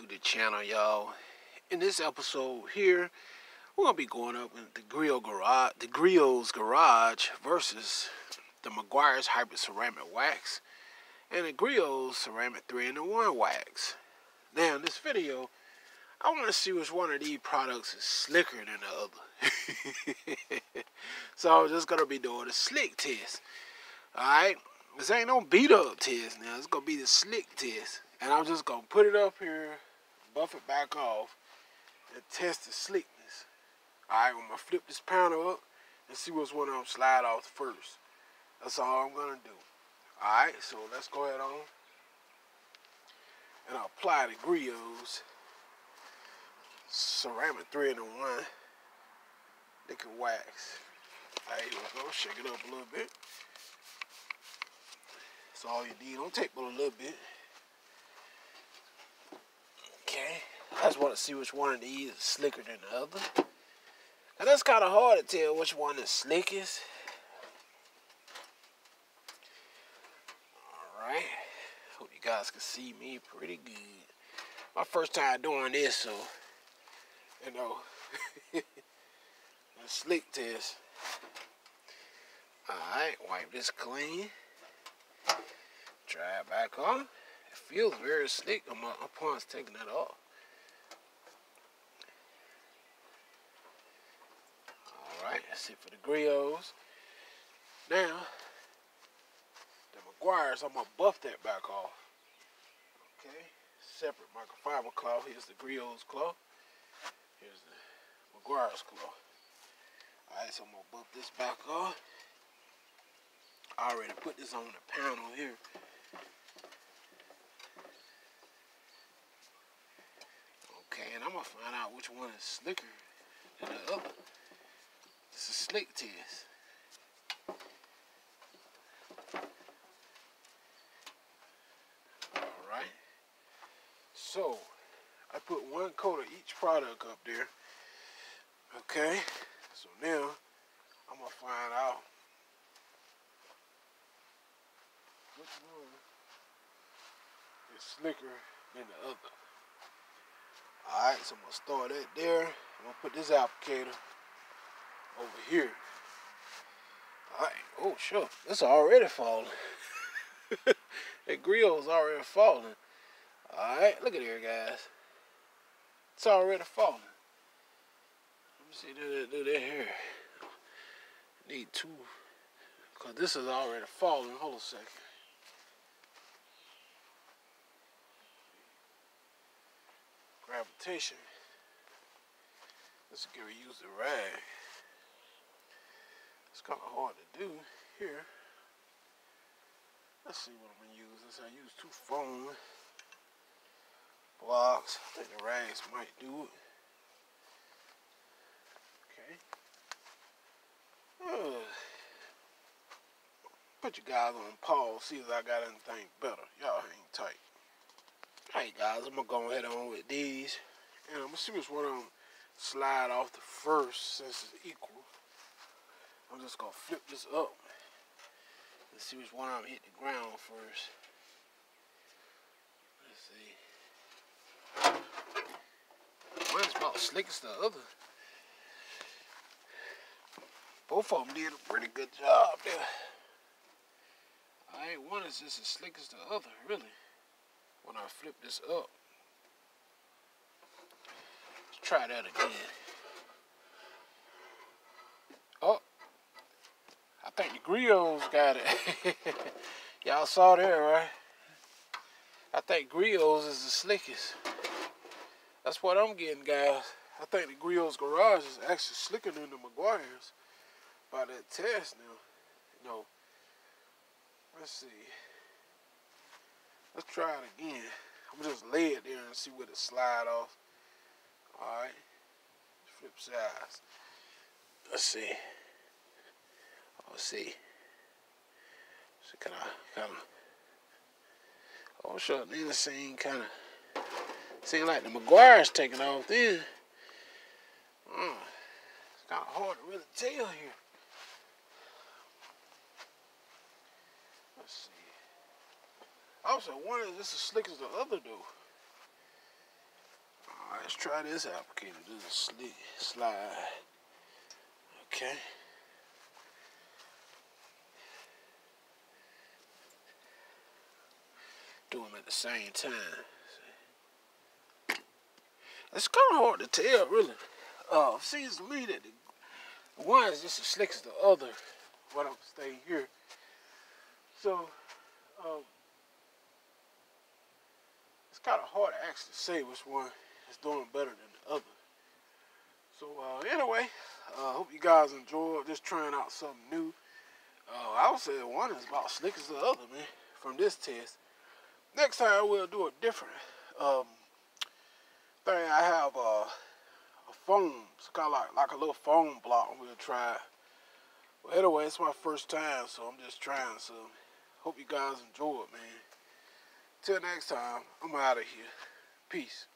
to the channel, y'all. In this episode here, we're gonna be going up in the Griot Garage, the Griot's Garage versus the Meguiar's Hybrid Ceramic Wax and the Griot's Ceramic 3-in-1 Wax. Now, in this video, I want to see which one of these products is slicker than the other. so I'm just gonna be doing a slick test. Alright? This ain't no beat up test now. It's gonna be the slick test. And I'm just gonna put it up here, buff it back off, and test the slickness. Alright, I'm gonna flip this panel up and see what's one I'm slide off first. That's all I'm gonna do. Alright, so let's go ahead on. And I'll apply the Griot's ceramic 3 in 1 liquid wax. There you go, shake it up a little bit. That's all you need. Don't take but a little bit. Okay. I just want to see which one of these is slicker than the other. And that's kind of hard to tell which one is slickest. Alright. Hope you guys can see me pretty good. My first time doing this, so, you know, the slick test. Alright, wipe this clean. Dry it back on. It feels very slick My upon taking that off. Alright, that's it for the Griots. Now, the Meguiar's, I'm going to buff that back off. Okay, separate microfiber cloth. Here's the Griot's cloth. Here's the Meguiar's cloth. Alright, so I'm going to buff this back off. I already put this on the panel here. Okay, and I'm gonna find out which one is slicker than the other. This is slick test. Alright. So, I put one coat of each product up there. Okay. So now, I'm gonna find out which one is slicker than the other. Alright, so I'm gonna start that there. I'm gonna put this applicator over here. Alright, oh sure, it's already falling. that grill's already falling. Alright, look at here guys. It's already falling. Let me see, do that, do that here. Need two, cause this is already falling. Hold a second. Gravitation. Let's get use the rag. It's kind of hard to do here. Let's see what I'm gonna use. This I use two foam blocks. I think the rags might do it. Okay. Uh, put you guys on pause. See if I got anything better. Y'all hang tight. Alright guys, I'm gonna go ahead on with these. And I'm gonna see which one of them slide off the first since it's equal. I'm just gonna flip this up and see which one I'm hit the ground first. Let's see. One's about slick as the other. Both of them did a pretty good job there. Alright, one is just as slick as the other, really when I flip this up. Let's try that again. Oh, I think the Griot's got it. Y'all saw that, right? I think Griot's is the slickest. That's what I'm getting, guys. I think the Griot's Garage is actually slicker than the Meguiar's by that test now. Know, let's see. Let's try it again. I'm just lay it there and see where it slide off. Alright. Flip sides. Let's see. Let's see. So kind of, kind of. Oh, sure. Then the scene kind of seem like the Meguiar's taking off then. Mm, it's kind of hard to really tell here. Also, one is just as slick as the other though. let's try this applicator. This is a slick slide. Okay. Do them at the same time. It's kind of hard to tell, really. Uh, seems to me that the one is just as slick as the other. What I'm staying here. So, um, it's kind of hard to actually say which one is doing better than the other. So, uh, anyway, I uh, hope you guys enjoyed just trying out something new. Uh, I would say one is about slick as the other, man, from this test. Next time we'll do a different um, thing. I have uh, a foam, it's kind of like, like a little foam block we'll try. Well, anyway, it's my first time, so I'm just trying. So, hope you guys enjoy it, man. Till next time, I'm out of here. Peace.